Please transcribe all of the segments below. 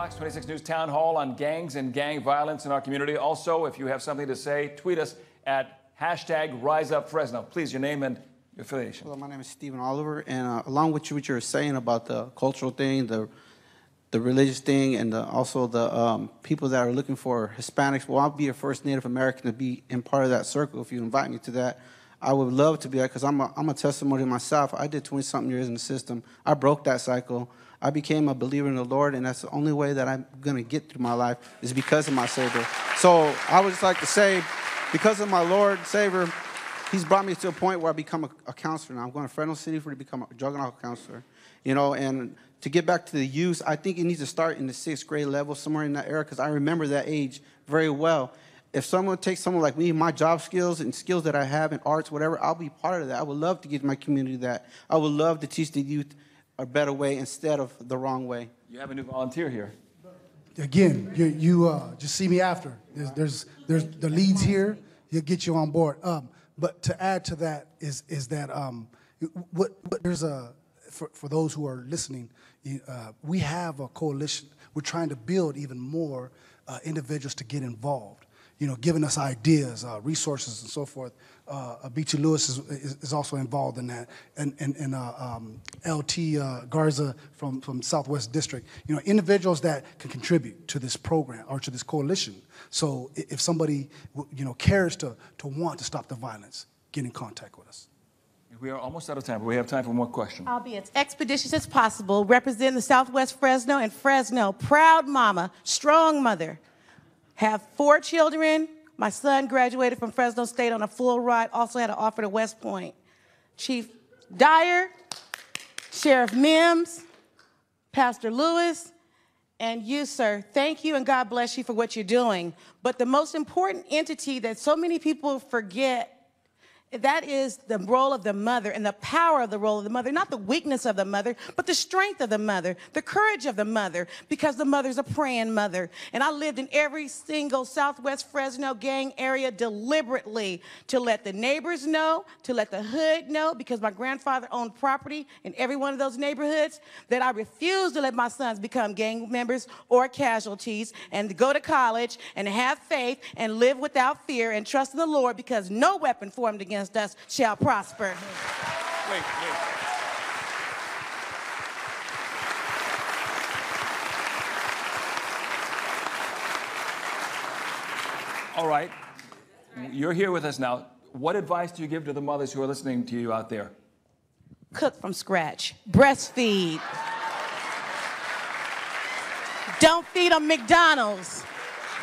Fox 26 News Town Hall on gangs and gang violence in our community. Also, if you have something to say, tweet us at hashtag RiseUpFresno. Please, your name and your affiliation. Hello, my name is Stephen Oliver, and uh, along with what you were saying about the cultural thing, the the religious thing, and the, also the um, people that are looking for Hispanics, well, I'll be your first Native American to be in part of that circle if you invite me to that. I would love to be that because I'm a, I'm a testimony myself. I did 20 something years in the system. I broke that cycle. I became a believer in the Lord, and that's the only way that I'm going to get through my life is because of my Savior. So I would just like to say, because of my Lord, Savior, He's brought me to a point where I become a, a counselor now. I'm going to Fresno City for to become a drug and alcohol counselor. You know, and to get back to the youth, I think it needs to start in the sixth grade level, somewhere in that era, because I remember that age very well. If someone takes someone like me, my job skills and skills that I have in arts, whatever, I'll be part of that. I would love to give my community that. I would love to teach the youth a better way instead of the wrong way. You have a new volunteer here. Again, you, you uh, just see me after. There's, there's, there's the leads here. He'll get you on board. Um, but to add to that is, is that um, what, what there's a, for, for those who are listening, uh, we have a coalition. We're trying to build even more uh, individuals to get involved. You know, giving us ideas, uh, resources, and so forth. Uh, B.T. Lewis is, is, is, also involved in that, and and, and uh, um, LT uh, Garza from from Southwest District. You know, individuals that can contribute to this program or to this coalition. So if somebody you know cares to to want to stop the violence, get in contact with us. We are almost out of time, but we have time for one question. I'll be as expeditious as possible. Represent the Southwest Fresno and Fresno. Proud mama, strong mother. Have four children. My son graduated from Fresno State on a full ride. Also had an offer to West Point. Chief Dyer, Sheriff Mims, Pastor Lewis, and you, sir. Thank you and God bless you for what you're doing. But the most important entity that so many people forget that is the role of the mother and the power of the role of the mother, not the weakness of the mother, but the strength of the mother, the courage of the mother, because the mother's a praying mother. And I lived in every single Southwest Fresno gang area deliberately to let the neighbors know, to let the hood know, because my grandfather owned property in every one of those neighborhoods, that I refused to let my sons become gang members or casualties and go to college and have faith and live without fear and trust in the Lord because no weapon formed against against us shall prosper. Wait, wait. All right. You're here with us now. What advice do you give to the mothers who are listening to you out there? Cook from scratch, breastfeed. Don't feed them McDonald's.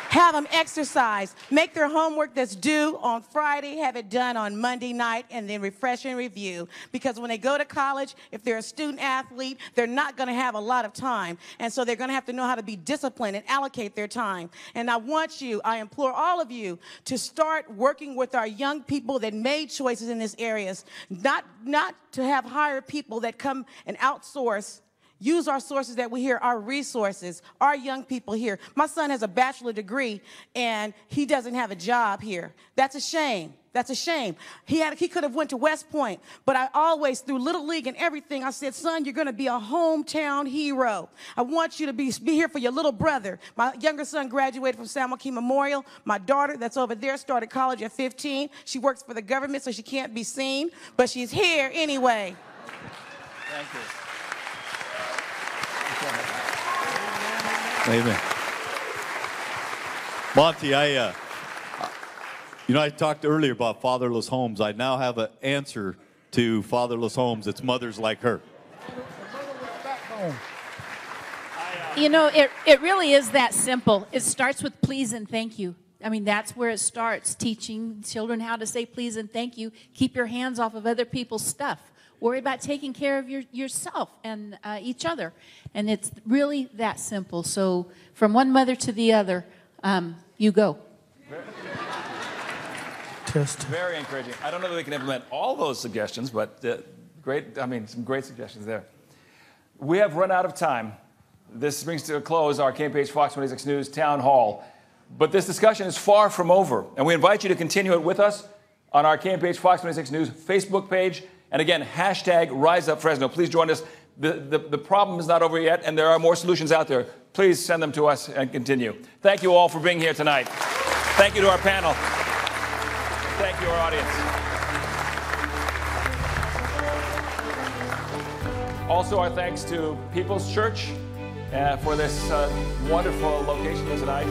Have them exercise. Make their homework that's due on Friday, have it done on Monday night, and then refresh and review. Because when they go to college, if they're a student athlete, they're not going to have a lot of time. And so they're going to have to know how to be disciplined and allocate their time. And I want you, I implore all of you to start working with our young people that made choices in these areas. Not, not to have hired people that come and outsource Use our sources that we hear, our resources, our young people here. My son has a bachelor degree and he doesn't have a job here. That's a shame. That's a shame. He had he could have went to West Point, but I always through little league and everything I said, "Son, you're going to be a hometown hero. I want you to be be here for your little brother." My younger son graduated from San Joaquin Memorial. My daughter that's over there started college at 15. She works for the government so she can't be seen, but she's here anyway. Thank you. Amen. Monty, I, uh, you know, I talked earlier about fatherless homes. I now have an answer to fatherless homes. It's mothers like her. You know, it, it really is that simple. It starts with please and thank you. I mean, that's where it starts teaching children how to say please and thank you. Keep your hands off of other people's stuff. Worry about taking care of your, yourself and uh, each other. And it's really that simple. So, from one mother to the other, um, you go. Test. Very encouraging. I don't know that we can implement all those suggestions, but uh, great, I mean, some great suggestions there. We have run out of time. This brings to a close our campaign page Fox 26 News Town Hall. But this discussion is far from over, and we invite you to continue it with us on our KMPH Fox 26 News Facebook page. And again, hashtag RiseUpFresno. Please join us. The, the, the problem is not over yet, and there are more solutions out there. Please send them to us and continue. Thank you all for being here tonight. Thank you to our panel. Thank you, our audience. Also, our thanks to People's Church uh, for this uh, wonderful location tonight.